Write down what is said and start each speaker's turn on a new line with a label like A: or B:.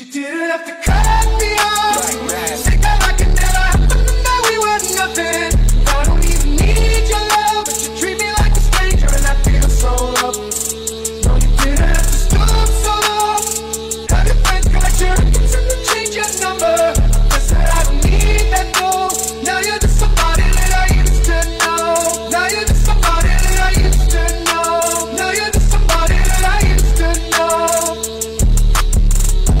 A: She didn't have to cut me